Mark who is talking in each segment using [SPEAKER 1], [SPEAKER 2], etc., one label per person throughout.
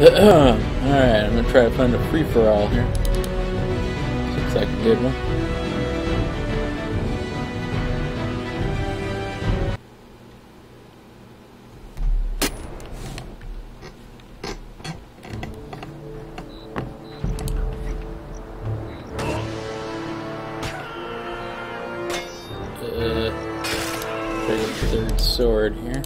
[SPEAKER 1] Alright, I'm gonna try to find a free-for-all here. Looks like a good one. Uh, sword here.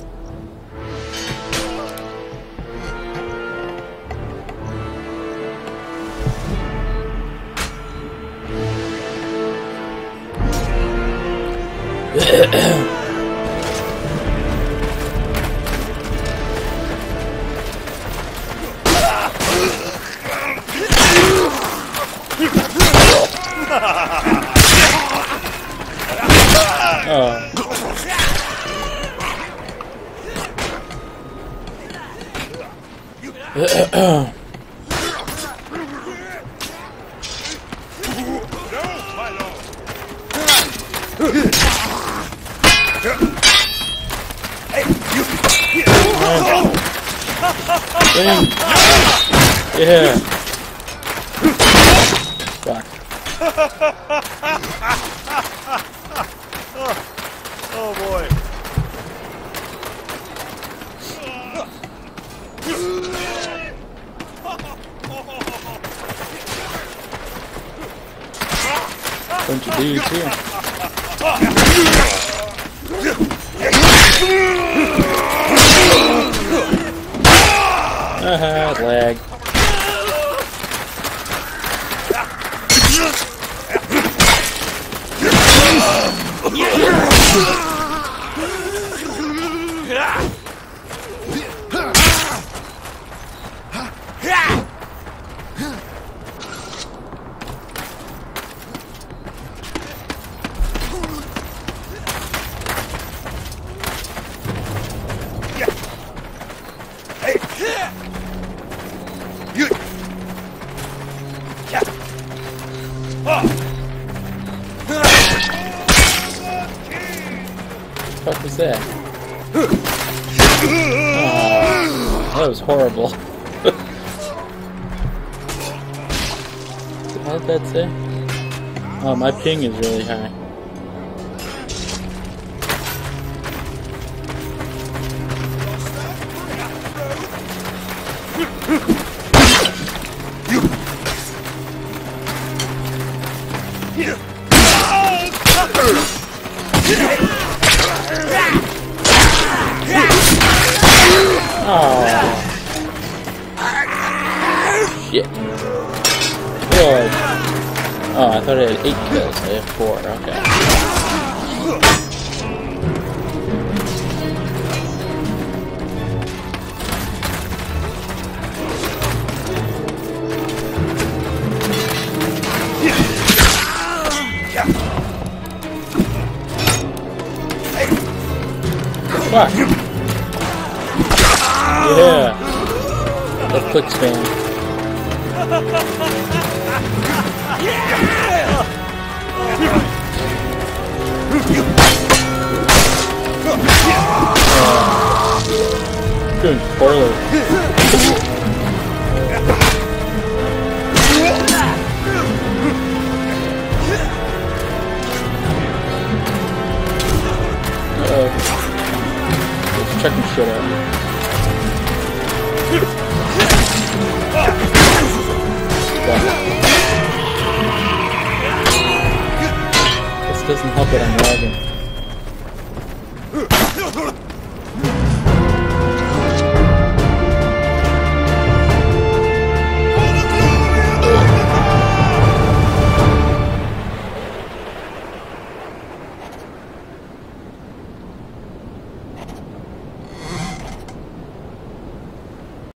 [SPEAKER 1] Oh. Damn. Yeah. Fuck.
[SPEAKER 2] Oh boy.
[SPEAKER 1] Bunch of dudes here. fuck was that? Aw, that was horrible. How did that say? Oh, my ping is really high. Oh, I thought it had eight kills. I have four. Okay. Fuck. Yeah. Left click spam. Doing poorly. Uh-oh. Let's check the shit out. This doesn't help that I'm lagging.